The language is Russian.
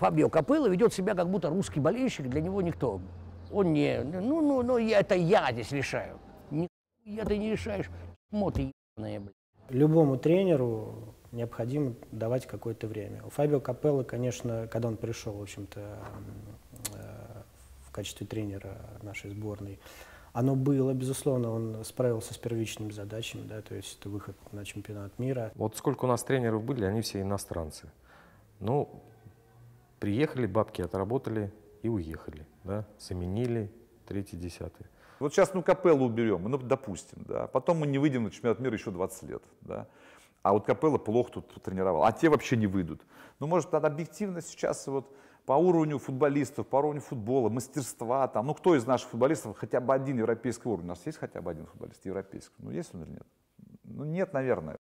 Фабио Капелло ведет себя как будто русский болельщик, для него никто. Он не, ну, ну, ну, я, это я здесь решаю. Я ты не решаешь, моты ебаные, блядь. Любому тренеру необходимо давать какое-то время. У Фабио Капелло, конечно, когда он пришел, в общем-то, э, в качестве тренера нашей сборной, оно было, безусловно, он справился с первичными задачами, да, то есть это выход на чемпионат мира. Вот сколько у нас тренеров были, они все иностранцы. Ну, приехали, бабки отработали и уехали, да, заменили третий, десятый. Вот сейчас, ну, Капеллу уберем, ну, допустим, да, потом мы не выйдем на чемпионат мира еще 20 лет, да. А вот Капелло плохо тут тренировал, а те вообще не выйдут. Ну, может, надо объективно сейчас вот по уровню футболистов, по уровню футбола, мастерства, там, ну, кто из наших футболистов хотя бы один европейский уровень? У нас есть хотя бы один футболист европейский? Ну, есть он или нет? Ну, нет, наверное.